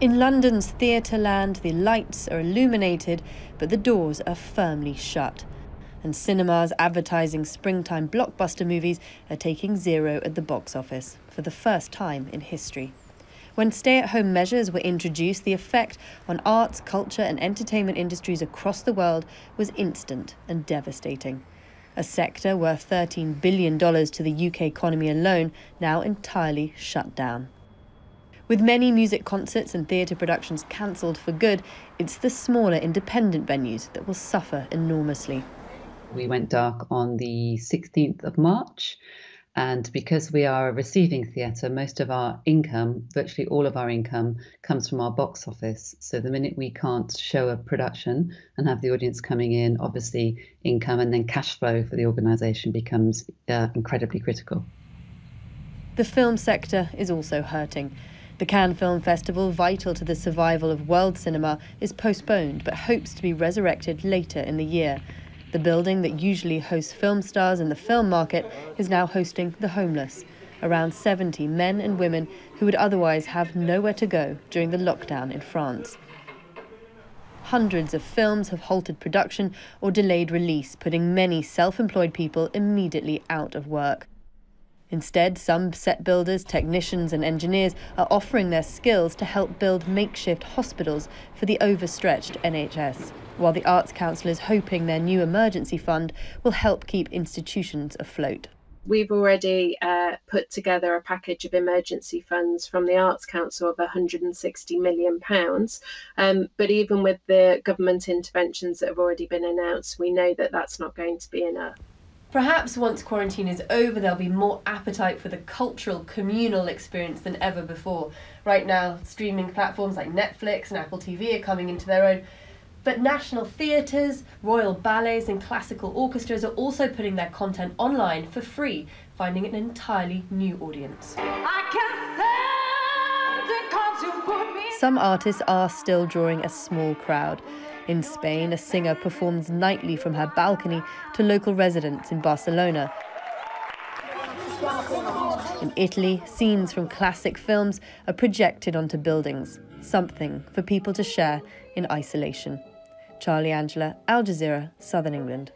In London's Theatreland, the lights are illuminated, but the doors are firmly shut. And cinemas advertising springtime blockbuster movies are taking zero at the box office for the first time in history. When stay at home measures were introduced, the effect on arts, culture, and entertainment industries across the world was instant and devastating. A sector worth $13 billion to the UK economy alone now entirely shut down. With many music concerts and theatre productions cancelled for good, it's the smaller independent venues that will suffer enormously. We went dark on the 16th of March. And because we are a receiving theatre, most of our income, virtually all of our income, comes from our box office. So the minute we can't show a production and have the audience coming in, obviously income and then cash flow for the organisation becomes uh, incredibly critical. The film sector is also hurting. The Cannes Film Festival, vital to the survival of world cinema, is postponed but hopes to be resurrected later in the year. The building that usually hosts film stars in the film market is now hosting the homeless, around 70 men and women who would otherwise have nowhere to go during the lockdown in France. Hundreds of films have halted production or delayed release, putting many self employed people immediately out of work. Instead, some set builders, technicians, and engineers are offering their skills to help build makeshift hospitals for the overstretched NHS while the Arts Council is hoping their new emergency fund will help keep institutions afloat. We've already uh, put together a package of emergency funds from the Arts Council of £160 million. Um, but even with the government interventions that have already been announced, we know that that's not going to be enough. Perhaps once quarantine is over, there'll be more appetite for the cultural, communal experience than ever before. Right now, streaming platforms like Netflix and Apple TV are coming into their own. But national theatres, royal ballets, and classical orchestras are also putting their content online for free, finding an entirely new audience. Some artists are still drawing a small crowd. In Spain, a singer performs nightly from her balcony to local residents in Barcelona. In Italy, scenes from classic films are projected onto buildings, something for people to share in isolation. Charlie Angela, Al Jazeera, Southern England.